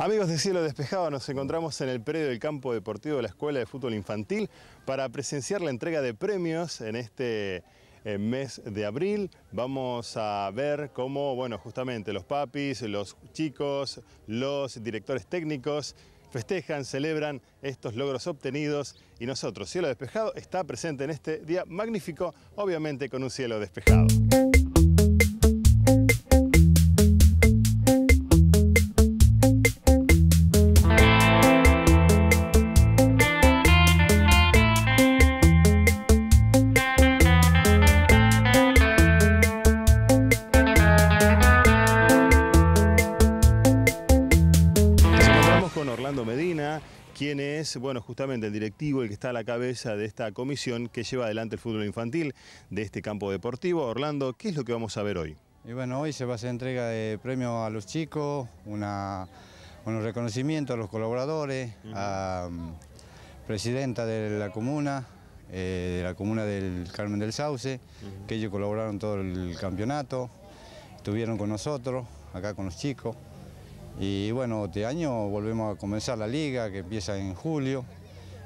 Amigos de Cielo Despejado, nos encontramos en el predio del campo deportivo de la Escuela de Fútbol Infantil para presenciar la entrega de premios en este eh, mes de abril. Vamos a ver cómo, bueno, justamente los papis, los chicos, los directores técnicos festejan, celebran estos logros obtenidos y nosotros, Cielo Despejado, está presente en este día magnífico, obviamente con un cielo despejado. Quien es, bueno, justamente el directivo, el que está a la cabeza de esta comisión que lleva adelante el fútbol infantil de este campo deportivo. Orlando, ¿qué es lo que vamos a ver hoy? Y bueno, hoy se va a hacer entrega de premios a los chicos, una, un reconocimiento a los colaboradores, a mm, presidenta de la comuna, eh, de la comuna del Carmen del Sauce, que ellos colaboraron todo el campeonato, estuvieron con nosotros, acá con los chicos. Y bueno, este año volvemos a comenzar la liga que empieza en julio.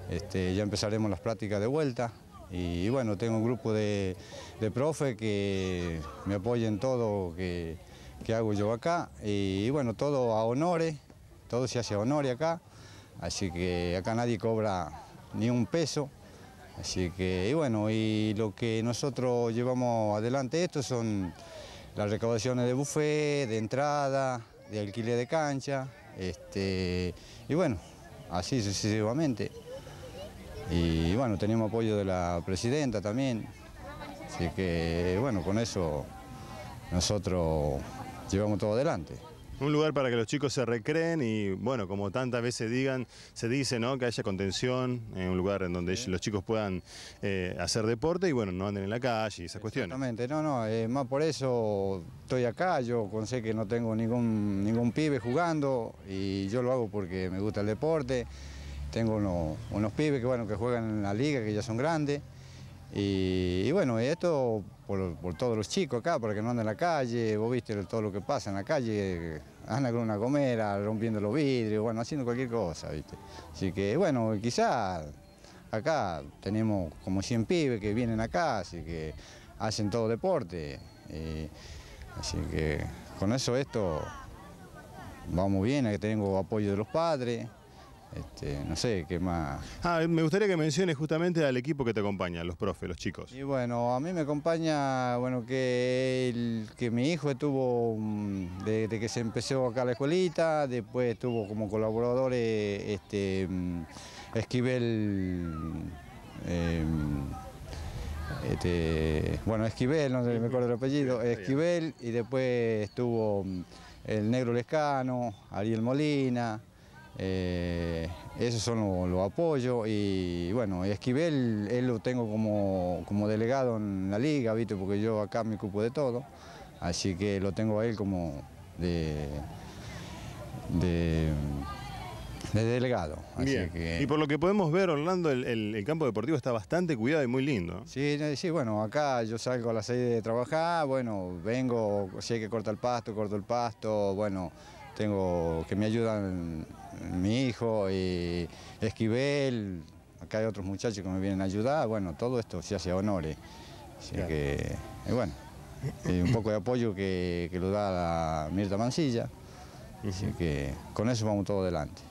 Este, ya empezaremos las prácticas de vuelta. Y, bueno, tengo un grupo de, de profe que me apoyen todo que, que hago yo acá. Y, bueno, todo a honores, todo se hace a honores acá. Así que acá nadie cobra ni un peso. Así que, bueno, y lo que nosotros llevamos adelante esto son las recaudaciones de buffet, de entrada, de alquiler de cancha, este, y bueno, así sucesivamente. Y bueno, tenemos apoyo de la presidenta también, así que bueno, con eso nosotros llevamos todo adelante. Un lugar para que los chicos se recreen y, bueno, como tantas veces digan, se dice, ¿no? Que haya contención, en un lugar en donde los chicos puedan eh, hacer deporte y, bueno, no anden en la calle y esas cuestiones. Exactamente, no, no, eh, más por eso estoy acá, yo sé que no tengo ningún, ningún pibe jugando y yo lo hago porque me gusta el deporte. Tengo unos, unos pibes que, bueno, que juegan en la liga, que ya son grandes. Y, bueno, esto por, todos los chicos acá, para que no anden en la calle, vos viste todo lo que pasa en la calle, andan con una gomera, rompiendo los vidrios, bueno, haciendo cualquier cosa, viste. Así que bueno, quizás acá tenemos como 100 pibes que vienen acá, así que hacen todo deporte. así que con eso esto vamos bien, que tengo apoyo de los padres. Este, no sé, ¿qué más? Ah, me gustaría que menciones justamente al equipo que te acompaña, los profes, los chicos. Y bueno, a mí me acompaña, bueno, que, que mi hijo estuvo, desde mm, que se empezó acá la escuelita, después estuvo como colaboradores este, mm, Esquivel, em, este, bueno, Esquivel, no sé, me acuerdo el apellido, Esquivel, y después estuvo mm, el Negro Lescano, Ariel Molina, eh, esos son los, apoyos y bueno, Esquivel, él lo tengo como, como delegado en la liga, ¿viste? porque yo acá me ocupo de todo, así que lo tengo a él como de, de, delegado. Y por lo que podemos ver, Orlando, el, campo deportivo está bastante cuidado y muy lindo. Sí, sí, bueno, acá yo salgo a las 6 de trabajar, bueno, vengo, si hay que cortar el pasto, corto el pasto, bueno, tengo que me ayudan mi hijo y Esquivel, acá hay otros muchachos que me vienen a ayudar, bueno, todo esto se hace a honores. Así que, bueno, un poco de apoyo que, lo da la Mirta Mancilla, así que con eso vamos todo adelante.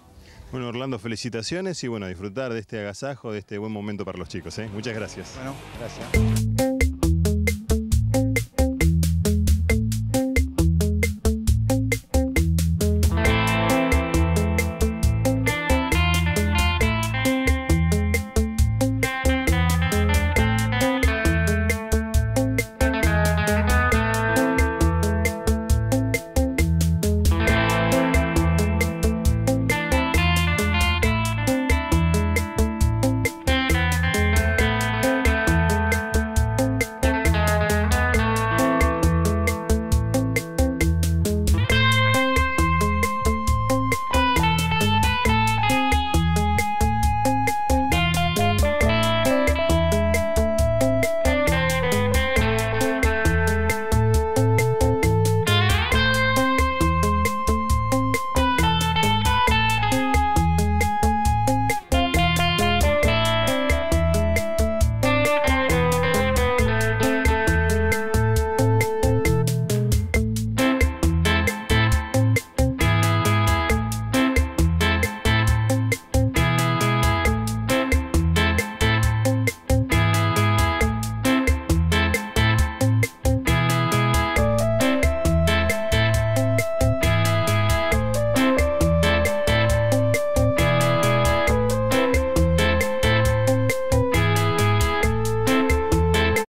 Bueno, Orlando, felicitaciones y bueno, disfrutar de este agasajo, de este buen momento para los chicos. ¿eh? Muchas gracias. Bueno, gracias.